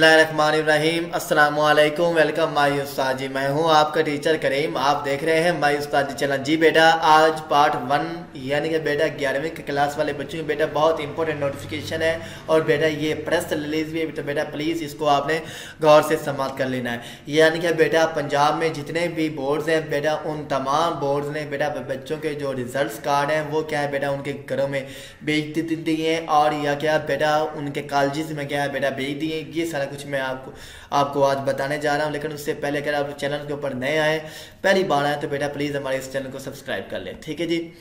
बसमीम अस्सलाम वालेकुम वेलकम माई उस्ताद। जी मैं हूँ आपका टीचर करीम। आप देख रहे हैं माई उस्ताद जी चैनल। जी बेटा, आज पार्ट वन यानी कि बेटा ग्यारहवीं क्लास वाले बच्चों की बेटा बहुत इंपॉर्टेंट नोटिफिकेशन है। और बेटा ये प्रेस रिलीज़ भी है तो बेटा प्लीज़ इसको आपने गौर से समाप्त कर लेना है। यानी कि बेटा पंजाब में जितने भी बोर्ड्स हैं, बेटा उन तमाम बोर्ड्स ने बेटा बच्चों के जो रिज़ल्ट कार्ड हैं, वो क्या है बेटा उनके घरों में भेज दिए हैं। और या क्या बेटा उनके कॉलेज में क्या है बेटा भेज दिए ये सारा कुछ मैं आपको आपको आज बताने जा रहा हूँ, लेकिन उससे पहले अगर आप चैनल के ऊपर नए आए, पहली बार आए तो बेटा प्लीज़ हमारे इस चैनल को सब्सक्राइब कर लें, ठीक है जी?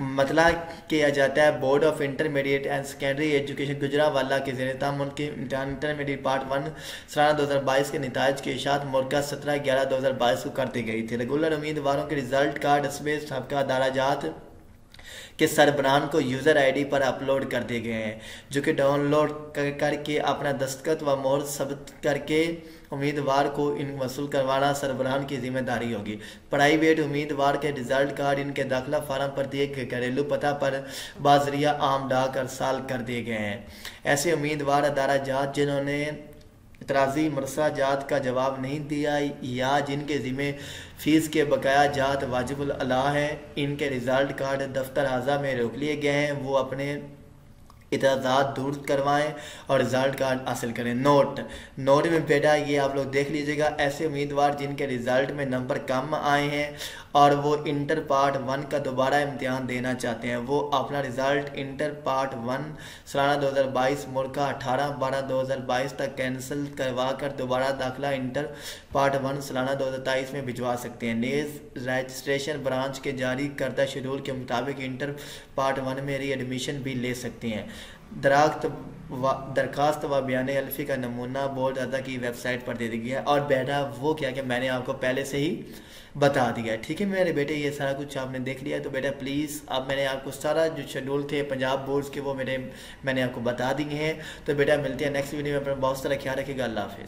मतलब किया जाता है, board of intermediate and secondary education गुजरा वाला के जेर तम उनके इंटरमीडिएट पार्ट वन सालाना दो हज़ार बाईस के नतज के साथ मुर्गा सत्रह ग्यारह दो हज़ार बाईस को कर दी गई थी। रेगुलर उम्मीदवारों के रिज़ल्ट कार्ड, इसमें सबका दाराजात के सरबरान को यूज़र आईडी पर अपलोड कर दिए गए हैं, जो कि डाउनलोड करके अपना दस्तखत व मोहर सबत करके उम्मीदवार को इन वसूल करवाना सरबरान की ज़िम्मेदारी होगी। प्राइवेट उम्मीदवार के रिज़ल्ट कार्ड इनके दाखिला फार्म पर दिए गए घरेलू पता पर बाजरिया आम डाक अरसाल कर दिए गए हैं। ऐसे उम्मीदवार अदारा जात जिन्होंने इतराज़ी मरसा जात का जवाब नहीं दिया। या जिनके ज़िम्मे फ़ीस के बकाया जात वाजिबुल अला हैं, इनके रिज़ल्ट कार्ड दफ्तर हाजा में रोक लिए गए हैं। वो अपने इतराज़ात दूर करवाएँ और रिज़ल्ट कार्ड हासिल करें। नोट। नोट में, बेटा, ये आप लोग देख लीजिएगा, ऐसे उम्मीदवार जिनके रिज़ल्ट में नंबर कम आए हैं और वो इंटर पार्ट वन का दोबारा इम्तहान देना चाहते हैं। वो अपना रिज़ल्ट इंटर पार्ट वन सालाना 2022 मुर्का 18 बारह 2022 तक कैंसिल करवा कर दोबारा दाखिला इंटर पार्ट वन सालाना दो में भिजवा सकते हैं। नेज रजिस्ट्रेशन ब्रांच के जारी करदा शेड्यूल के मुताबिक इंटर पार्ट वन में री एडमिशन भी ले सकते हैं। दरख्त दरख्वास्त व बयान अल्फ़ी का नमूना बोर्ड अदा की वेबसाइट पर दे दी गया और बेटा वो क्या कि मैंने आपको पहले से ही बता दिया है। ठीक है मेरे बेटे, ये सारा कुछ आपने देख लिया तो बेटा प्लीज़ अब मैंने आपको सारा जो शेड्यूल थे, पंजाब बोर्ड्स के वो मेरे, मैंने आपको बता दिए हैं। तो बेटा मिलते हैं नेक्स्ट वीडियो में, अपना बहुत सारा ख्याल रखेगा अल्लाह हाफिज़।